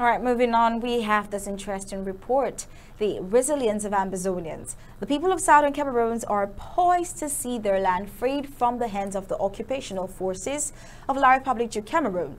All right, moving on, we have this interesting report the resilience of Ambazonians. The people of southern Cameroons are poised to see their land freed from the hands of the occupational forces of La Republic du Cameroon.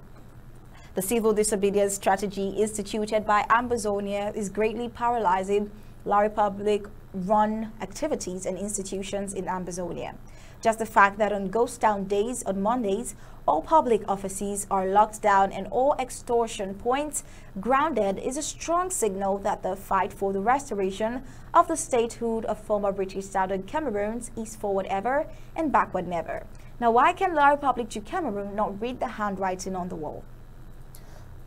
The civil disobedience strategy instituted by Ambazonia is greatly paralyzing La Republic run activities and institutions in Ambazonia. Just the fact that on Ghost Town days, on Mondays, all public offices are locked down and all extortion points grounded is a strong signal that the fight for the restoration of the statehood of former British Southern Cameroons is forward ever and backward never. Now, why can the Republic of Cameroon not read the handwriting on the wall?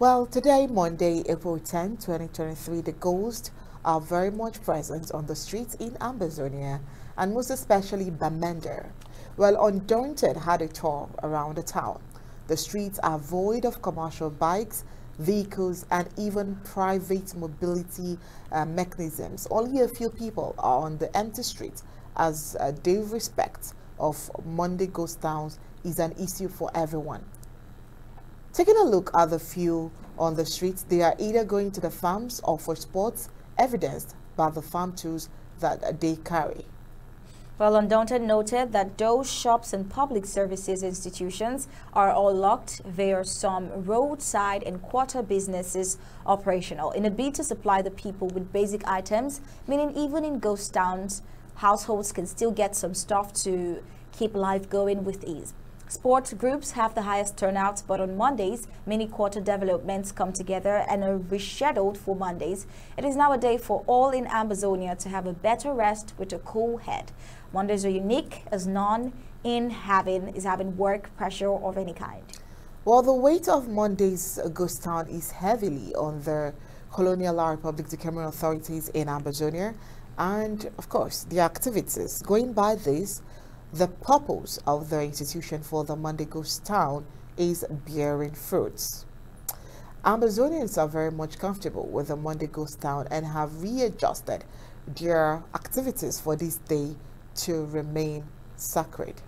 Well, today, Monday, April 10, 2023, the ghosts are very much present on the streets in Ambazonia and most especially Bamenda. Well, Undaunted had a tour around the town. The streets are void of commercial bikes, vehicles, and even private mobility uh, mechanisms. Only a few people are on the empty streets as uh, due respect of Monday Ghost Towns is an issue for everyone. Taking a look at the few on the streets, they are either going to the farms or for sports, evidenced by the farm tools that they carry. Well, Undaunted noted that those shops and public services institutions are all locked. There are some roadside and quarter businesses operational in a bid to supply the people with basic items, meaning even in ghost towns, households can still get some stuff to keep life going with ease. Sports groups have the highest turnouts, but on Mondays, many quarter developments come together and are rescheduled for Mondays. It is now a day for all in Ambazonia to have a better rest with a cool head. Mondays are unique as none in having is having work pressure of any kind. Well, the weight of Monday's ghost town is heavily on the Colonial Republic of Cameroon authorities in Ambazonia and, of course, the activities. Going by this, the purpose of the institution for the Monday Ghost Town is bearing fruits. Ambazonians are very much comfortable with the Monday Ghost Town and have readjusted their activities for this day to remain sacred.